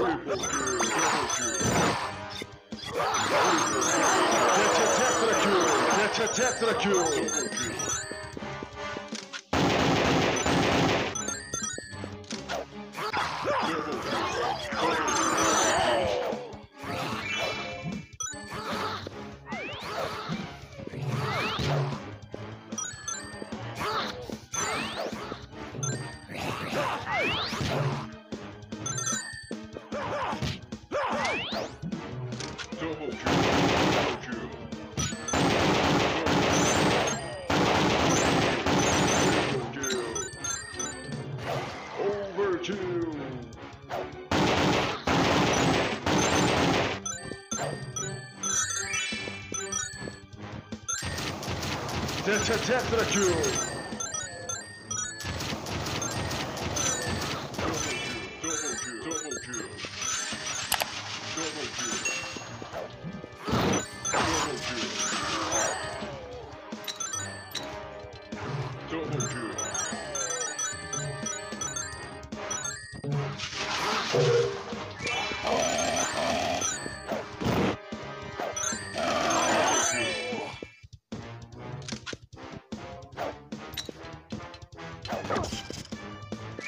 Triple kill. Double kill. Get a tetra kill. Get a tetra kill. Tetra tetra kill.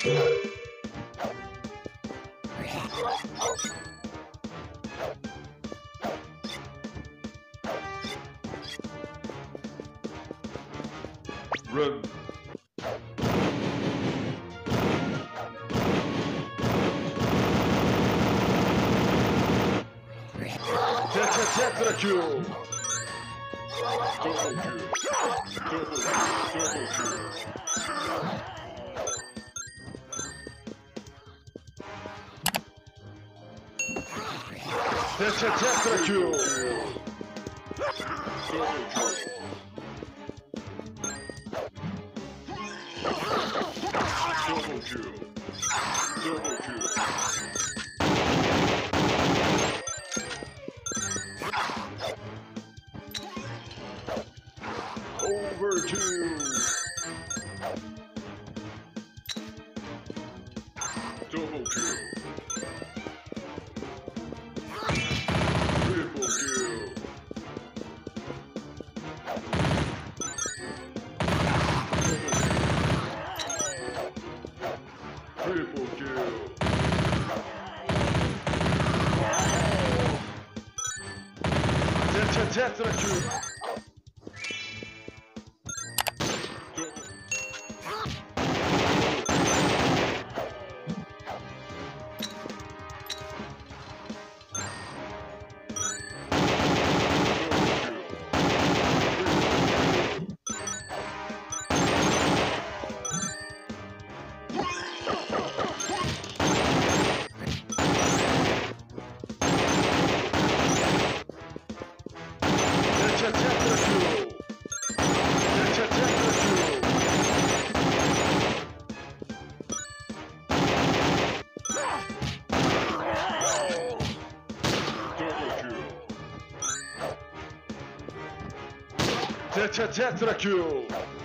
Run. Tetra. Tetra tetra kill. Double kill. Double. Tetra tetra Tetra kill.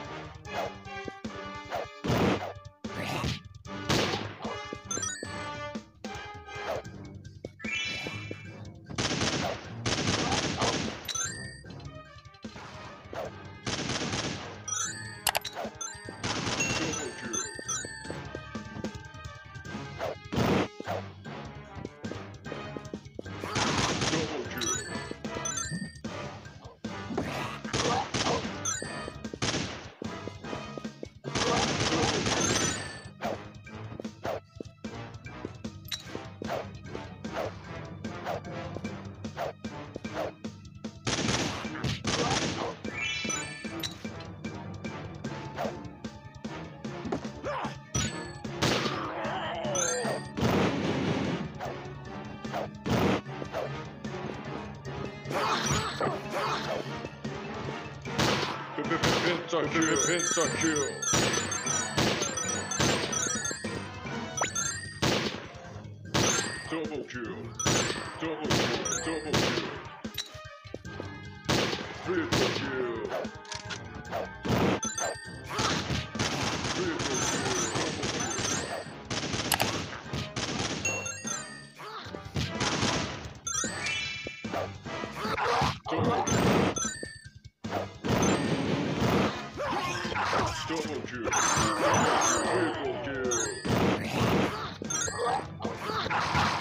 Pentakill. Pentakill. Double kill. Double kill. Double kill. Triple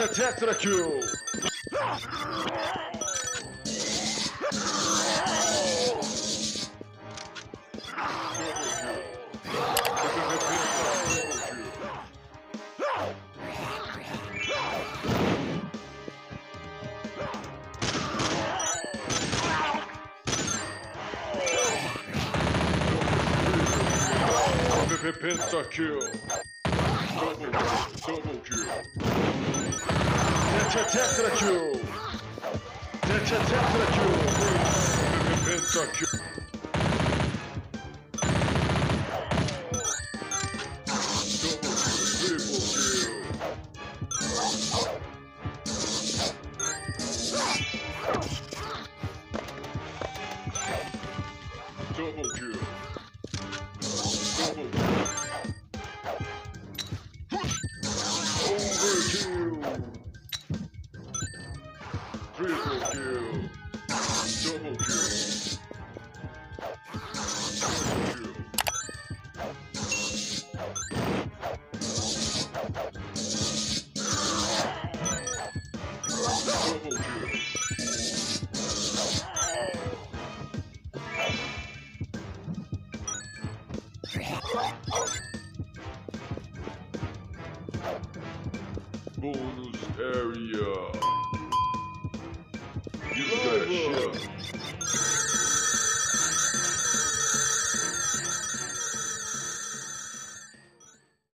Overkill. Tetra kill. Pentakill. Double, kill. Tetra kill. Tetra kill. Pentakill. Double, kill. Double kill. Bonus area.